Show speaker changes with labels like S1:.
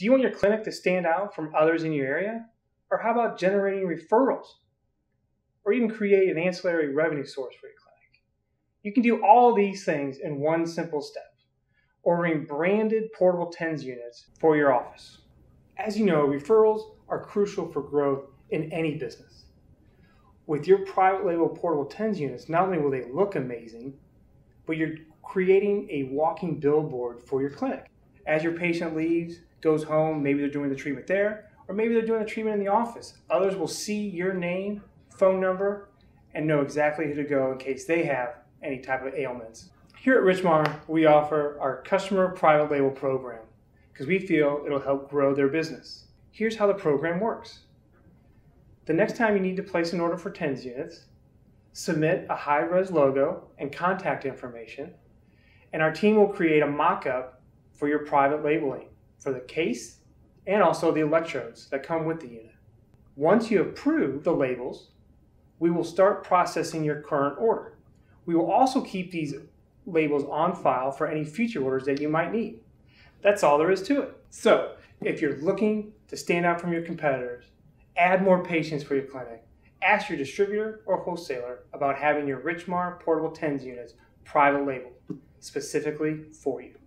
S1: Do you want your clinic to stand out from others in your area? Or how about generating referrals? Or even create an ancillary revenue source for your clinic? You can do all these things in one simple step ordering branded portable TENS units for your office. As you know, referrals are crucial for growth in any business. With your private label portable TENS units, not only will they look amazing, but you're creating a walking billboard for your clinic. As your patient leaves, goes home, maybe they're doing the treatment there, or maybe they're doing the treatment in the office. Others will see your name, phone number, and know exactly who to go in case they have any type of ailments. Here at Richmar, we offer our customer private label program because we feel it'll help grow their business. Here's how the program works. The next time you need to place an order for TENS units, submit a high res logo and contact information, and our team will create a mock up for your private labeling for the case and also the electrodes that come with the unit. Once you approve the labels, we will start processing your current order. We will also keep these labels on file for any future orders that you might need. That's all there is to it. So, if you're looking to stand out from your competitors, add more patients for your clinic, ask your distributor or wholesaler about having your Richmar portable TENS units private labeled specifically for you.